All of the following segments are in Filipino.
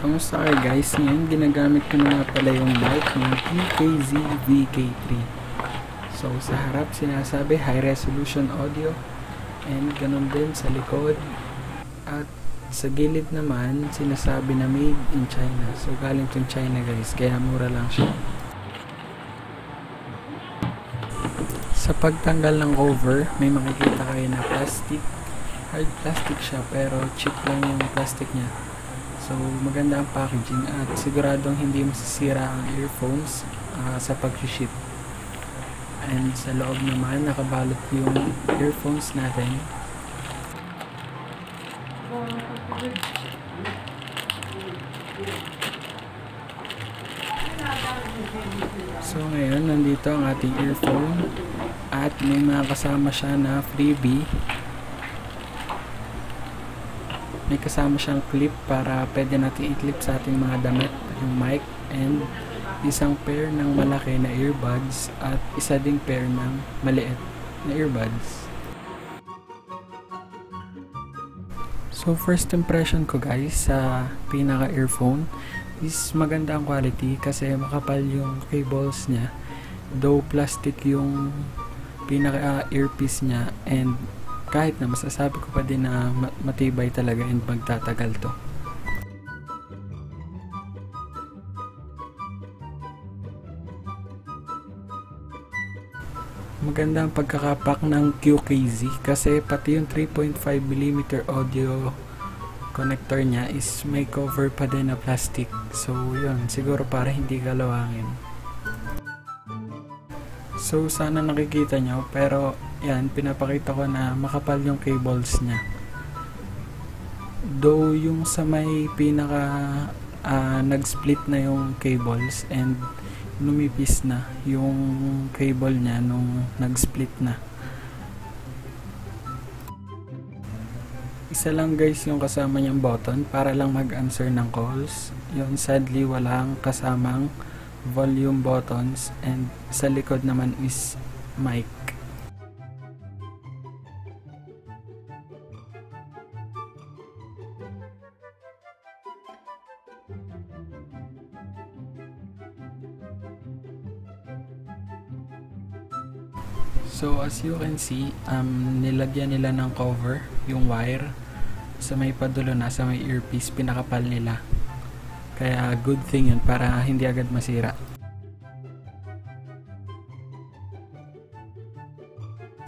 Kamusta kayo guys? Ngayon ginagamit ko na pala yung mic ng PKZ VK3. So sa harap sinasabi high resolution audio and ganun din sa likod at sa gilid naman sinasabi na made in China. So galing tong China guys kaya mura lang siya. Sa pagtanggal ng cover may makikita kayo na plastic. Hard plastic siya pero cheap lang yung plastic niya. So, maganda ang packaging at siguradong hindi masisira ang earphones uh, sa pag-ship. And sa loob naman, nakabalot yung earphones natin. So, ngayon, nandito ang ating earphone at may mga kasama siya na freebie may kasama siyang clip para pwede natin i-clip sa ating mga damit yung mic and isang pair ng malaki na earbuds at isa ding pair ng maliit na earbuds. So first impression ko guys sa pinaka earphone is maganda ang quality kasi makapal yung cables niya. Though plastic yung pinaka earpiece niya and kahit na masasabi ko pa din na matibay talaga and magtatagal to. Maganda ang pagkakapak ng QKZ kasi pati yung 3.5mm audio connector niya is may cover pa din na plastic. So yun, siguro para hindi kalawangin. So sana nakikita nyo pero yan pinapakita ko na makapal yung cables niya. Though yung sa may pinaka uh, nag-split na yung cables and lumipis na yung cable niya nung nag-split na. Isa lang guys yung kasama niyang button para lang mag-answer ng calls. Yun sadly walang kasamang volume buttons and sa likod naman is mic. So as you can see, um, nilagyan nila ng cover, yung wire, sa may padulo na, sa may earpiece, pinakapal nila. Kaya good thing yun para hindi agad masira.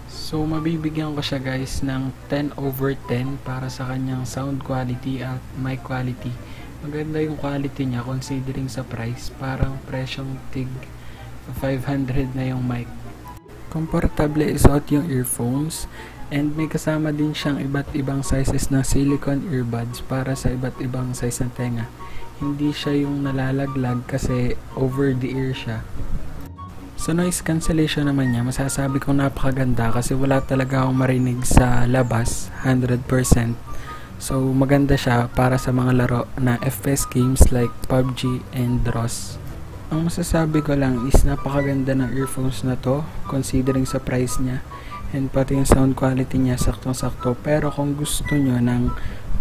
So mabibigyan ko siya guys ng 10 over 10 para sa kanyang sound quality at mic quality. Maganda yung quality niya considering sa price. Parang presyong tig 500 na yung mic. Komportable isuot yung earphones and may kasama din siyang iba't ibang sizes ng silicone earbuds para sa iba't ibang size ng tenga. Hindi siya yung nalalaglag kasi over the ear siya. Sa noise cancellation naman niya, masasabi kong napakaganda kasi wala talaga akong marinig sa labas, 100%. So, maganda siya para sa mga laro na FPS games like PUBG and DROS. Ang masasabi ko lang is napakaganda ng earphones na to considering sa price niya and pati yung sound quality niya saktong-sakto. Pero kung gusto nyo ng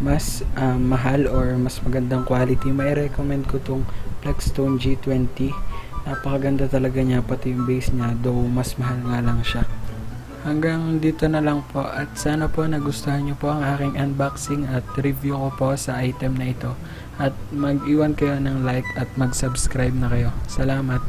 mas um, mahal or mas magandang quality, may recommend ko tong Plexstone G20 napakaganda talaga niya pati yung base niya though mas mahal nga lang siya hanggang dito na lang po at sana po nagustuhan nyo po ang aking unboxing at review ko po sa item na ito. At mag iwan kayo ng like at mag subscribe na kayo. Salamat